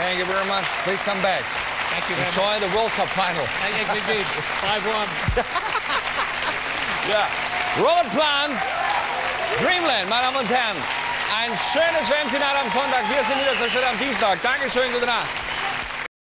Thank you very much. Please come back. Thank you very Enjoy the World Cup final. Thank you, indeed. 5-1. Ja. Robert Plant, Dreamland, meine Damen und Herren. Ein schönes WM-Finale am Sonntag. Wir sind wieder so schön am Dienstag. Dankeschön, gute Nacht.